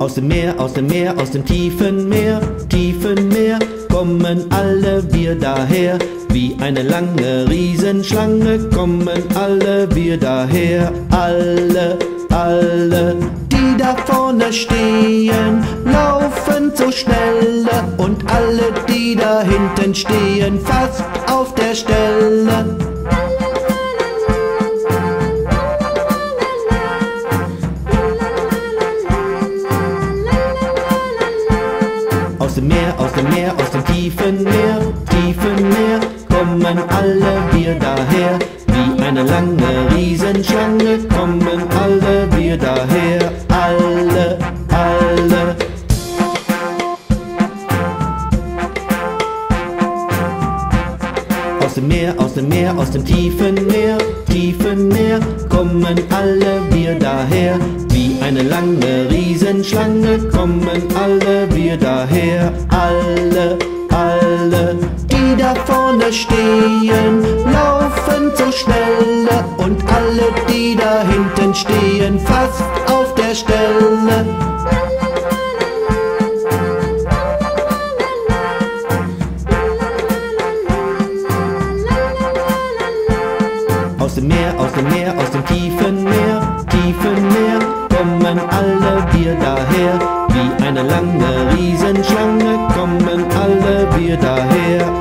Aus dem Meer, aus dem Meer, aus dem tiefen Meer, tiefen Meer kommen alle wir daher. Wie eine lange Riesenschlange kommen alle wir daher. Alle, alle, die da vorne stehen, laufen so schnell. Und alle, die da hinten stehen, fast auf der Stelle. Dem Meer, aus dem Meer, aus dem tiefen Meer, tiefen Meer kommen alle wir daher. Wie eine lange Riesenschlange kommen alle wir daher. Alle, alle. Aus dem Meer, aus dem Meer, aus dem tiefen Meer, tiefen Meer kommen alle wir daher. Wie eine lange Riesenschlange kommen alle wir daher. Alle, alle, die da vorne stehen, laufen so schnell. Und alle, die da hinten stehen, fast auf der Stelle. Aus dem Meer, aus dem Meer, aus dem tiefen Meer, tiefen Meer lange Riesenschlange, kommen alle wir daher.